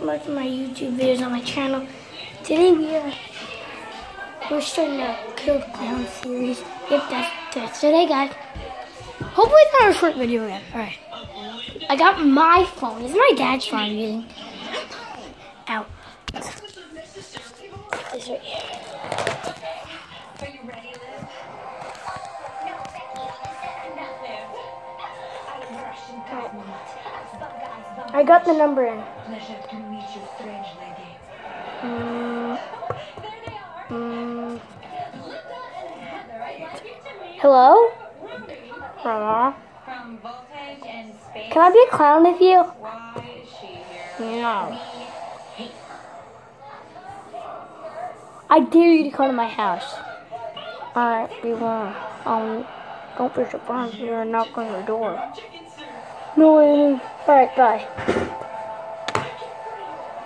welcome back to my YouTube videos on my channel. Today we are we're starting a Kill Clown series. Yep, that's, that's today, guys. Hopefully it's not a short video again. Alright. I got my phone. Is my dad's phone I'm using. I got the number in. Pleasure to meet you, strange lady. Mm, mm. Hello? Hello? From Voltage and Space. Can I be a clown with you? Why is she here? No. I dare you to come to my house. Alright, we won't. Um, don't push surprised if you're knock on your door. No way. Alright, bye.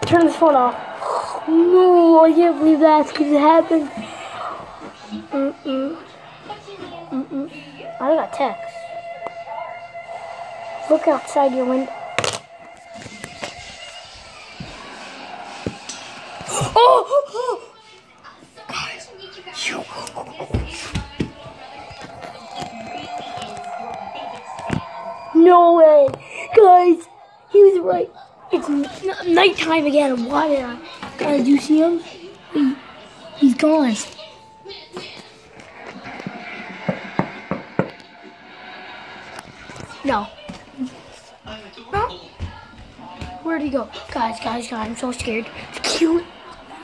Turn this phone off. No, I can't believe that's gonna happen. Mm-mm. Mm-mm. I got text. Look outside your window. Oh! He was right. It's nighttime again. Why did I? Guys, you see him? He, he's gone. No. Huh? Where'd he go? Guys, guys, guys, I'm so scared. It's cute.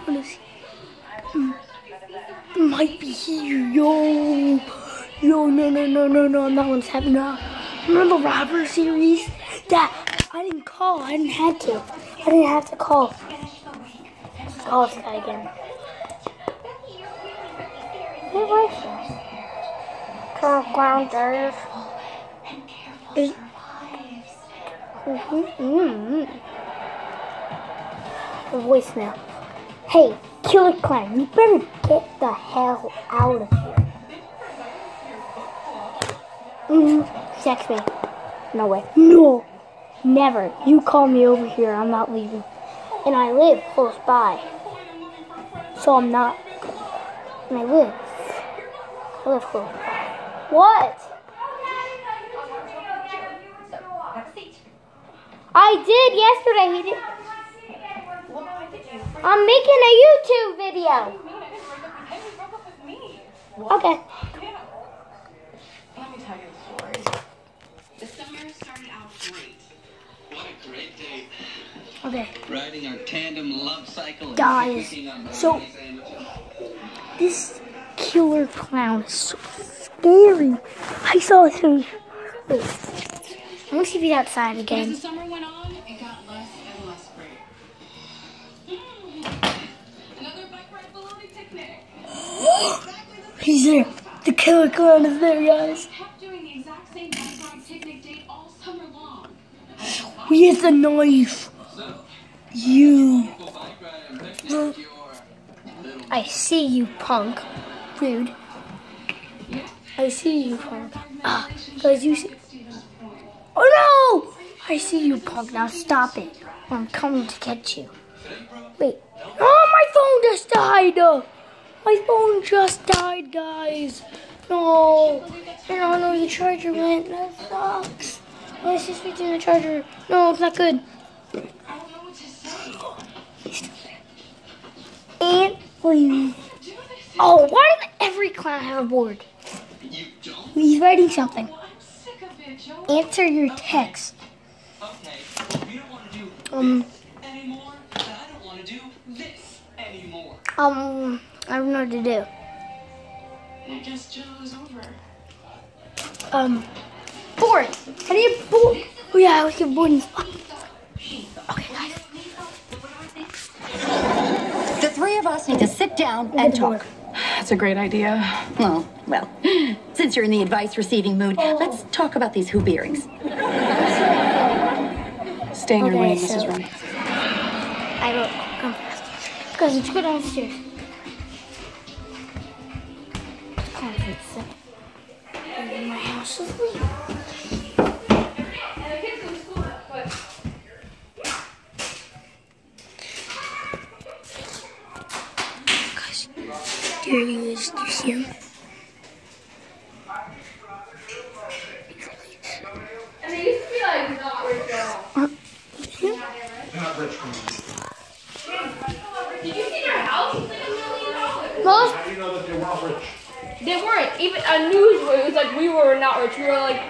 Mm. Might be here, yo. Yo, no, no, no, no, no, that one's happening now. Remember the robber series? That I didn't call. I didn't have to. I didn't have to call. Call this guy again. Hey, where's this? Colonel Clown Darius. Is Mm-hmm. Mm-hmm. Voicemail. Hey, Killer Clown, you better get the hell out of here. Mm, text me. No way. No. Never. You call me over here. I'm not leaving. And I live close by. So I'm not. And I live. I live close by. What? I did yesterday. He did. I'm making a YouTube video. Okay. Okay. Riding our tandem love cycle Guys, so- This killer clown is so scary. I saw it through. Wait. I want to see if he's outside As again. the summer went on, it got less and less great. Another bike ride bologna picnic. He's there. The killer clown is there, guys. Kept doing the exact same bike ride picnic date all summer long. He has a knife. You. I see you, punk. Rude. I see you, punk. Ah, guys, you see. Oh no! I see you, punk. Now stop it. I'm coming to get you. Wait. Oh, my phone just died. My phone just died, guys. No. No, no, the charger went. That sucks. It's just switching the charger. No, it's not good. Oh, why does every clown have a board? You? He's writing something. Answer your text. You do Um, anymore, I don't want to do this anymore. um, I don't know what to do. I guess Joe is over. Um, board. I need a board. Oh yeah, I get board. Okay, guys. The three of us need to sit down and talk. That's a great idea. Oh, well, since you're in the advice receiving mood, let's talk about these hoop earrings. Stay in your Okay, lane, so- Mrs. Wright. I will come fast. Guys, let's go downstairs. Come on, it's, uh, in my house is leaving. Here he is. Do you see him? And they used to be like not rich at all. Did you see their house? It's like a million dollars. Most How do you know that they weren't rich? They weren't. Even a news it was like we were not rich. We were like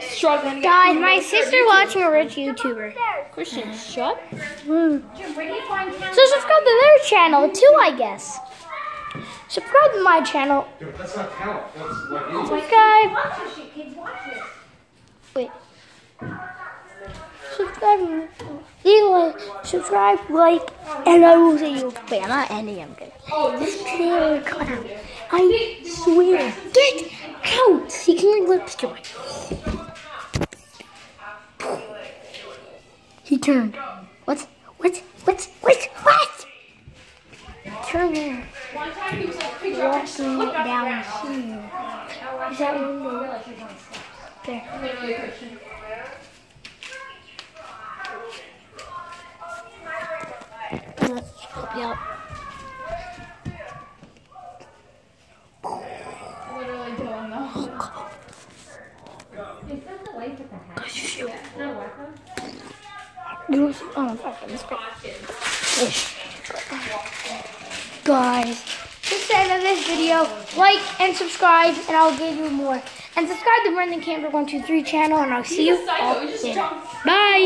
struggling. to guys, my sister YouTube. watching a rich YouTuber. Christian, shut. Mm. So subscribe to their channel too, I guess. Subscribe to my channel. Dude, that's not talent. That's like idiot. Subscribe. Wait. Subscribe. Like, subscribe, like, and I will see you. Wait, I'm not ending. I'm good. This clear cut out. I swear. Get out. He can read lips joy. He turned. What? What? What? What? What? Turn there. One time he was like picture Walking down here. Is that window? There. Let's help you out. Literally doing though. Do oh fuck, I'm straight. Ish. Guys, that's the end of this video. Like and subscribe, and I'll give you more. And subscribe to Brendan Camper One Two Three channel, and I'll see you all just Bye.